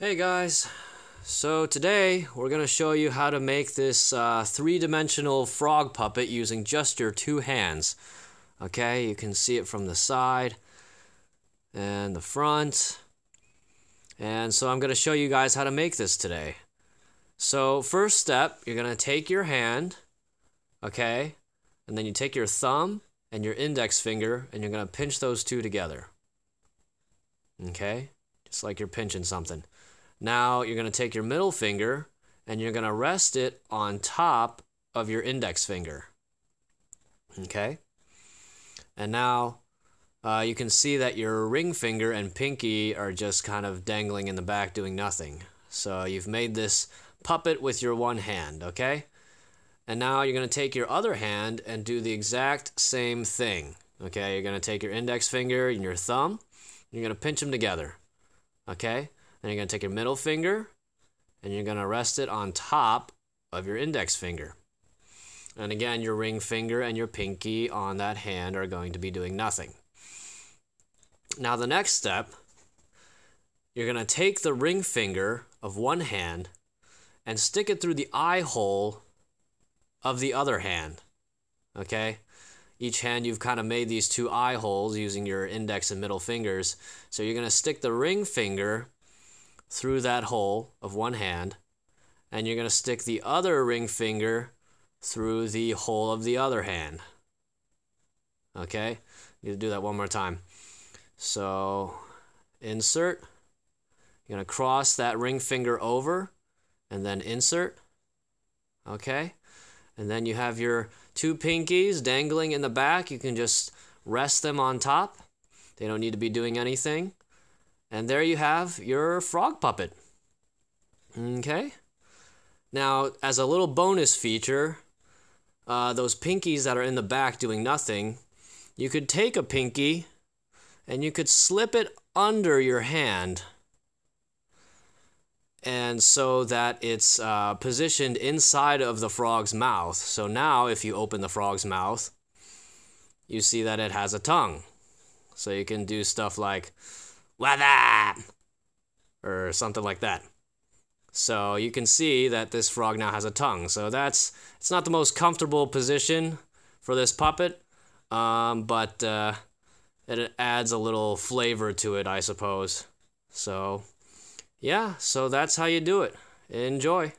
Hey guys, so today we're going to show you how to make this uh, three-dimensional frog puppet using just your two hands. Okay, you can see it from the side and the front. And so I'm going to show you guys how to make this today. So first step, you're going to take your hand, okay, and then you take your thumb and your index finger and you're going to pinch those two together. Okay, just like you're pinching something. Now you're going to take your middle finger and you're going to rest it on top of your index finger. Okay? And now uh, you can see that your ring finger and pinky are just kind of dangling in the back doing nothing. So you've made this puppet with your one hand, okay? And now you're going to take your other hand and do the exact same thing. Okay, you're going to take your index finger and your thumb, you're going to pinch them together. Okay? Then you're going to take your middle finger and you're going to rest it on top of your index finger. And again, your ring finger and your pinky on that hand are going to be doing nothing. Now, the next step, you're going to take the ring finger of one hand and stick it through the eye hole of the other hand. Okay? Each hand you've kind of made these two eye holes using your index and middle fingers. So you're going to stick the ring finger through that hole of one hand, and you're going to stick the other ring finger through the hole of the other hand. Okay? You to do that one more time. So, insert. You're going to cross that ring finger over and then insert. Okay? And then you have your two pinkies dangling in the back. You can just rest them on top. They don't need to be doing anything. And there you have your frog puppet. Okay? Now, as a little bonus feature, uh, those pinkies that are in the back doing nothing, you could take a pinky and you could slip it under your hand and so that it's uh, positioned inside of the frog's mouth. So now, if you open the frog's mouth, you see that it has a tongue. So you can do stuff like weather, or something like that. So you can see that this frog now has a tongue. So that's it's not the most comfortable position for this puppet, um, but uh, it adds a little flavor to it, I suppose. So yeah, so that's how you do it. Enjoy.